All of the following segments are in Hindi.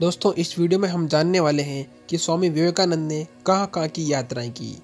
दोस्तों, इस वीडियो में हम जानने वाले हैं कि स्वामी विवेकानंद ने कहाँ कहाँ की यात्राएँ की।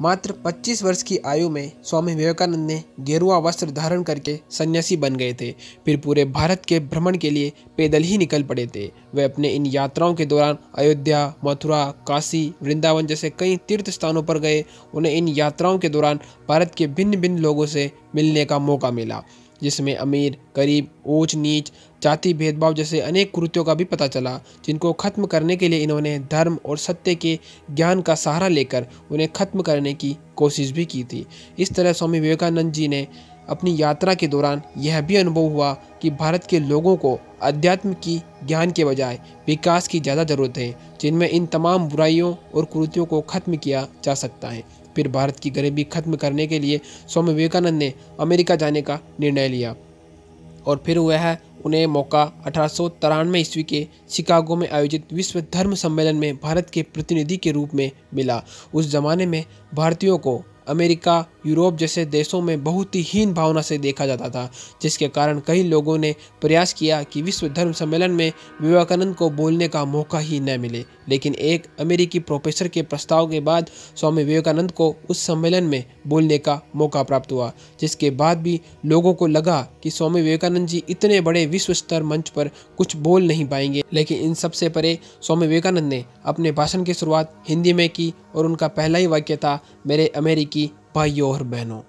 मात्र 25 वर्ष की आयु में स्वामी विवेकानंद ने गेरुआ वस्त्र धारण करके सन्यासी बन गए थे। फिर पूरे भारत के भ्रमण के लिए पैदल ही निकल पड़े थे। वे अपने इन यात्राओं के दौरान अयोध्या, मथुरा, काशी, वृंदावन जैसे कई तीर्थ स्थानों पर गए। उन्हें इन यात्राओं के दौरान भारत के भिन्न भिन्न लोगों से मिलने का मौका मिला। जिसमें अमीर, गरीब, ऊंच, नीच, जाति भेदभाव जैसे अनेक कृत्यों का भी पता चला, जिनको खत्म करने के लिए इन्होंने धर्म और सत्य के ज्ञान का सहारा लेकर उन्हें खत्म करने की कोशिश भी की थी। इस तरह स्वामी विवेकानंद जी ने अपनी यात्रा के दौरान यह भी अनुभव हुआ कि भारत के लोगों को अध्यात्म की ज्ञान के बजाय विकास की ज़्यादा ज़रूरत है, जिनमें इन तमाम बुराइयों और कुरुतियों को खत्म किया जा सकता है। फिर भारत की गरीबी खत्म करने के लिए स्वामी विवेकानंद ने अमेरिका जाने का निर्णय लिया। और फिर वह उन्हें मौका अठारह सौ तिरानवे ईस्वी के शिकागो में आयोजित विश्व धर्म सम्मेलन में भारत के प्रतिनिधि के रूप में मिला। उस जमाने में भारतीयों को अमेरिका यूरोप जैसे देशों में बहुत ही हीन भावना से देखा जाता था, जिसके कारण कई लोगों ने प्रयास किया कि विश्व धर्म सम्मेलन में विवेकानंद को बोलने का मौका ही न मिले। लेकिन एक अमेरिकी प्रोफेसर के प्रस्ताव के बाद स्वामी विवेकानंद को उस सम्मेलन में बोलने का मौका प्राप्त हुआ, जिसके बाद भी लोगों को लगा कि स्वामी विवेकानंद जी इतने बड़े विश्व स्तर मंच पर कुछ बोल नहीं पाएँगे। लेकिन इन सबसे परे स्वामी विवेकानंद ने अपने भाषण की शुरुआत हिंदी में की और उनका पहला ही वाक्य था, मेरे अमेरिकी भाइयों और बहनों,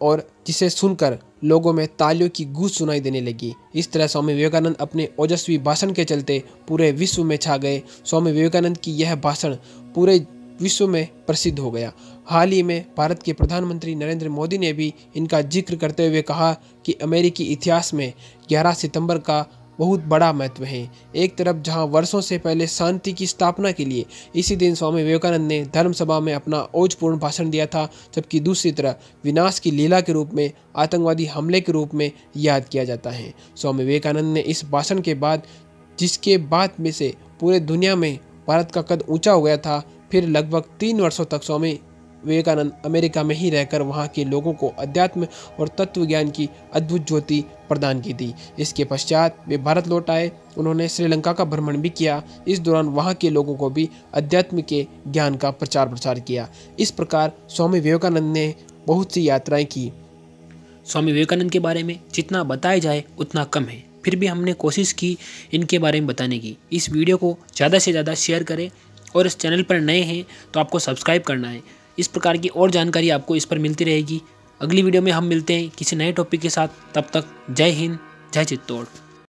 और जिसे सुनकर लोगों में तालियों की गूंज सुनाई देने लगी। इस तरह स्वामी विवेकानंद अपने ओजस्वी भाषण के चलते पूरे विश्व में छा गए। स्वामी विवेकानंद की यह भाषण पूरे विश्व में प्रसिद्ध हो गया। हाल ही में भारत के प्रधानमंत्री नरेंद्र मोदी ने भी इनका ज़िक्र करते हुए कहा कि अमेरिकी इतिहास में 11 सितंबर का बहुत बड़ा महत्व है। एक तरफ़ जहाँ वर्षों से पहले शांति की स्थापना के लिए इसी दिन स्वामी विवेकानंद ने धर्म सभा में अपना ओजपूर्ण भाषण दिया था, जबकि दूसरी तरफ़ विनाश की लीला के रूप में, आतंकवादी हमले के रूप में याद किया जाता है। स्वामी विवेकानंद ने इस भाषण के बाद, जिसके बाद में से पूरे दुनिया में भारत का कद ऊँचा हो गया था, फिर लगभग तीन वर्षों तक स्वामी विवेकानंद अमेरिका में ही रहकर वहाँ के लोगों को अध्यात्म और तत्व ज्ञान की अद्भुत ज्योति प्रदान की थी। इसके पश्चात वे भारत लौट आए। उन्होंने श्रीलंका का भ्रमण भी किया। इस दौरान वहाँ के लोगों को भी अध्यात्म के ज्ञान का प्रचार प्रसार किया। इस प्रकार स्वामी विवेकानंद ने बहुत सी यात्राएँ की। स्वामी विवेकानंद के बारे में जितना बताया जाए, उतना कम है। फिर भी हमने कोशिश की इनके बारे में बताने की। इस वीडियो को ज़्यादा से ज़्यादा शेयर करें और इस चैनल पर नए हैं तो आपको सब्सक्राइब करना है। इस प्रकार की और जानकारी आपको इस पर मिलती रहेगी। अगली वीडियो में हम मिलते हैं किसी नए टॉपिक के साथ। तब तक जय हिंद, जय चित्तौड़।